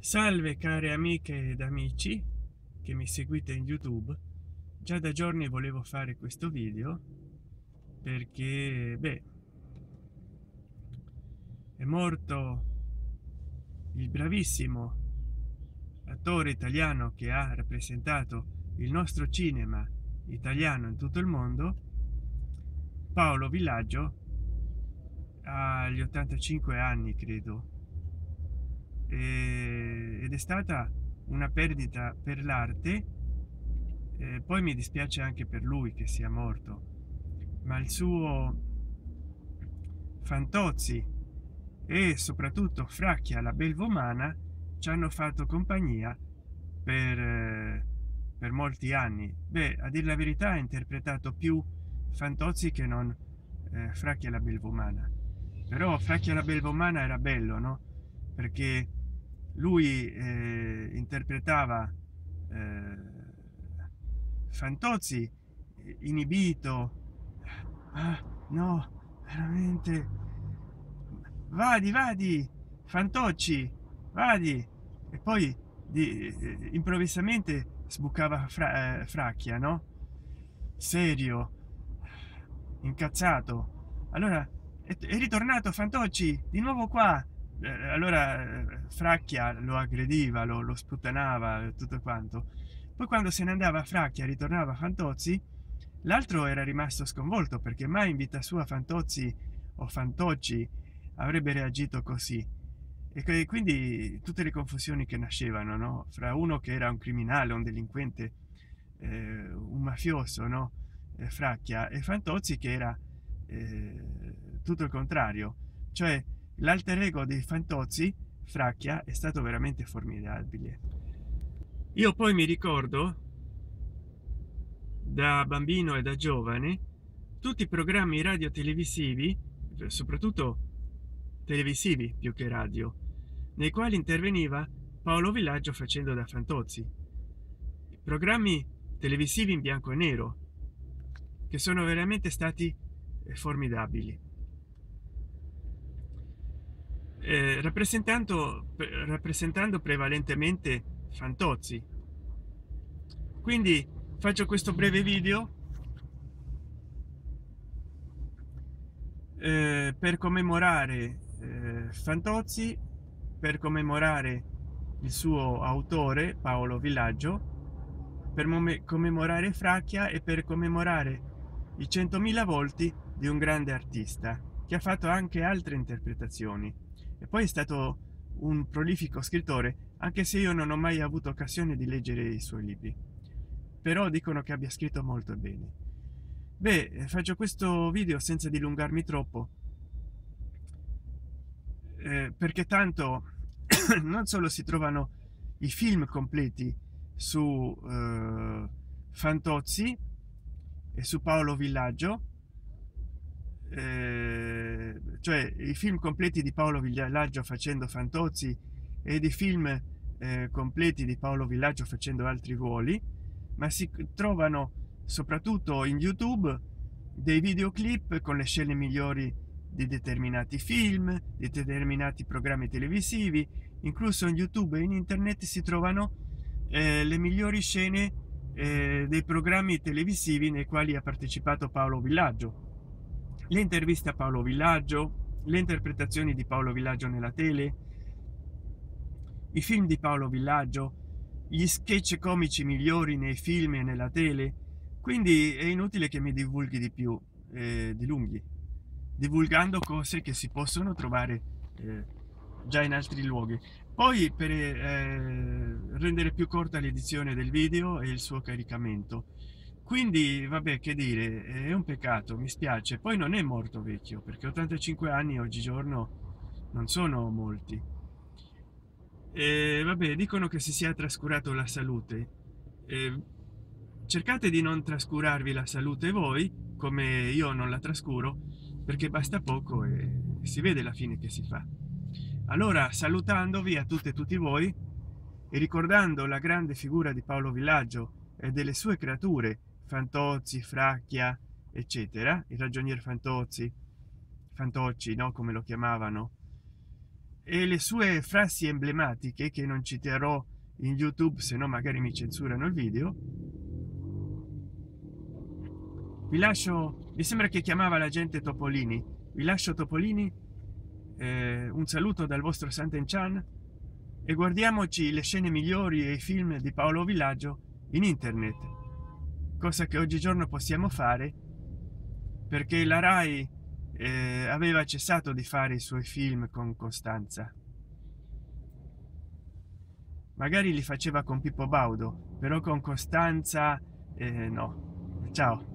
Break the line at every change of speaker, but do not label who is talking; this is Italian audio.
salve care amiche ed amici che mi seguite in youtube. Già da giorni volevo fare questo video perché beh è morto il bravissimo attore italiano che ha rappresentato il nostro cinema italiano in tutto il mondo paolo villaggio agli 85 anni credo eh, ed è stata una perdita per l'arte eh, poi mi dispiace anche per lui che sia morto ma il suo fantozzi e soprattutto fracchia la belvomana ci hanno fatto compagnia per, eh, per molti anni. Beh a dire la verità ha interpretato più fantozzi che non eh, fracchia la belvomana. Però fracchia la belvomana era bello no? Perché lui eh, interpretava eh, fantozzi inibito. Ah, no veramente. Vadi vadi fantocci vadi. E poi di, eh, improvvisamente sbucava fra, eh, fracchia no? Serio incazzato. Allora è, è ritornato fantocci di nuovo qua allora eh, fracchia lo aggrediva lo, lo sputtanava tutto quanto. Poi quando se ne andava fracchia ritornava fantozzi l'altro era rimasto sconvolto perché mai in vita sua fantozzi o fantocci avrebbe reagito così. E quindi tutte le confusioni che nascevano no? fra uno che era un criminale un delinquente eh, un mafioso no? Eh, fracchia e fantozzi che era eh, tutto il contrario. Cioè l'alter ego dei fantozzi fracchia è stato veramente formidabile io poi mi ricordo da bambino e da giovane tutti i programmi radio televisivi soprattutto televisivi più che radio nei quali interveniva paolo villaggio facendo da fantozzi. Programmi televisivi in bianco e nero che sono veramente stati formidabili eh, rappresentando rappresentando prevalentemente fantozzi. Quindi faccio questo breve video eh, per commemorare eh, fantozzi per commemorare il suo autore paolo villaggio per commemorare fracchia e per commemorare i 100.000 volti di un grande artista che ha fatto anche altre interpretazioni e poi è stato un prolifico scrittore anche se io non ho mai avuto occasione di leggere i suoi libri. Però dicono che abbia scritto molto bene. Beh faccio questo video senza dilungarmi troppo. Eh, perché tanto non solo si trovano i film completi su eh, Fantozzi e su Paolo Villaggio eh, cioè i film completi di Paolo Villaggio facendo Fantozzi e di film eh, completi di Paolo Villaggio facendo altri ruoli ma si trovano soprattutto in youtube dei videoclip con le scene migliori di determinati film di determinati programmi televisivi incluso in youtube e in internet si trovano eh, le migliori scene eh, dei programmi televisivi nei quali ha partecipato paolo villaggio le interviste a paolo villaggio le interpretazioni di paolo villaggio nella tele i film di paolo villaggio gli sketch comici migliori nei film e nella tele. Quindi è inutile che mi divulghi di più eh, di lunghi divulgando cose che si possono trovare eh, già in altri luoghi. Poi per eh, rendere più corta l'edizione del video e il suo caricamento quindi vabbè che dire è un peccato mi spiace. Poi non è morto vecchio perché 85 anni oggigiorno non sono molti. E vabbè dicono che si sia trascurato la salute. E cercate di non trascurarvi la salute voi come io non la trascuro perché basta poco e si vede la fine che si fa. Allora salutandovi a tutte e tutti voi e ricordando la grande figura di paolo villaggio e delle sue creature Fantozzi, Fracchia, eccetera, il ragionier Fantozzi, Fantocci, no? come lo chiamavano, e le sue frasi emblematiche che non citerò in youtube se no magari mi censurano il video. Vi lascio mi sembra che chiamava la gente topolini. Vi lascio topolini eh, un saluto dal vostro santen chan e guardiamoci le scene migliori e i film di paolo villaggio in internet cosa che oggigiorno possiamo fare perché la rai eh, aveva cessato di fare i suoi film con costanza. Magari li faceva con pippo baudo però con costanza eh, no. Ciao